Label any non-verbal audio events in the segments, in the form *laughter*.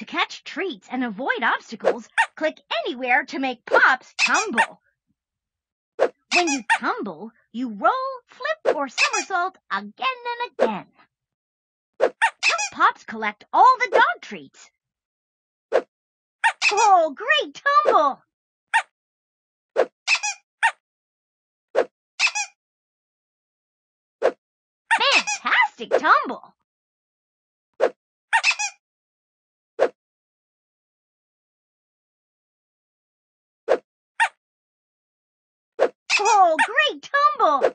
To catch treats and avoid obstacles, click anywhere to make Pops tumble. When you tumble, you roll, flip, or somersault again and again. Help Pops collect all the dog treats. Oh, great tumble! Fantastic tumble! Oh, great tumble!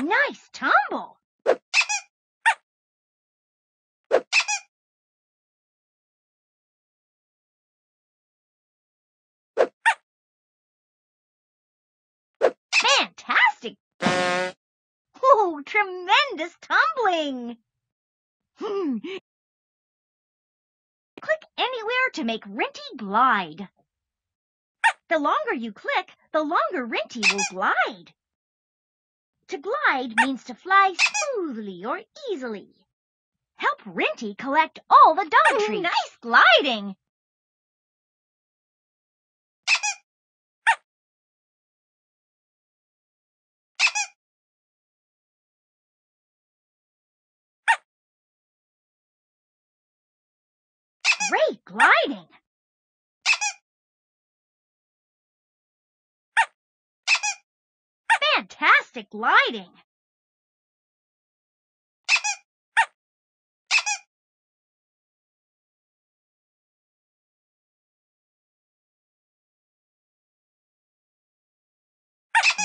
Nice tumble! Fantastic! Oh, tremendous tumbling! Hmm. Click anywhere to make Rinty glide. The longer you click, the longer Rinty will glide. To glide means to fly smoothly or easily. Help Rinty collect all the dog treats. Nice gliding! Great gliding! Fantastic gliding!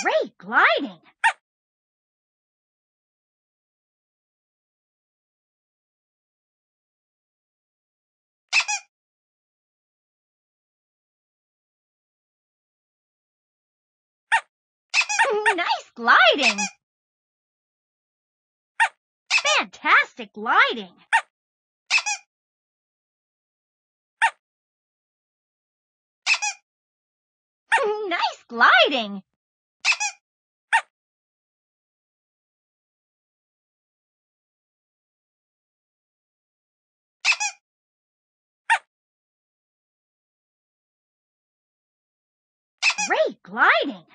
Great gliding! Nice gliding! Fantastic gliding! nice gliding! Great gliding!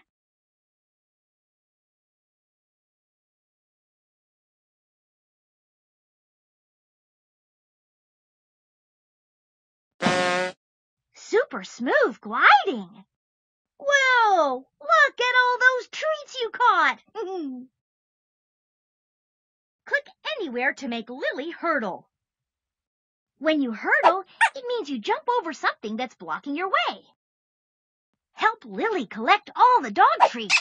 Super smooth gliding! Whoa! Look at all those treats you caught! *laughs* Click anywhere to make Lily hurdle. When you hurdle, it means you jump over something that's blocking your way. Help Lily collect all the dog treats.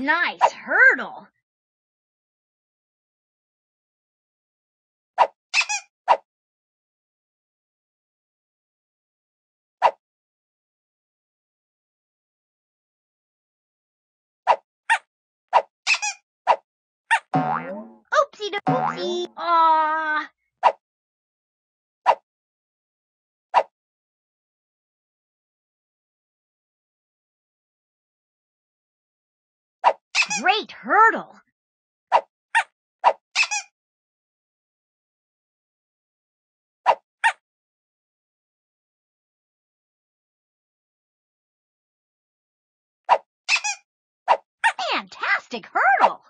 Nice hurdle. Oopsie doopsie. Aww. Great hurdle. Fantastic hurdle.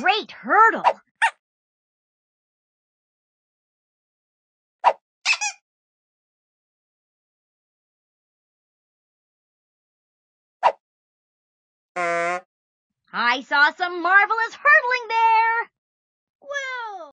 Great hurdle. I saw some marvelous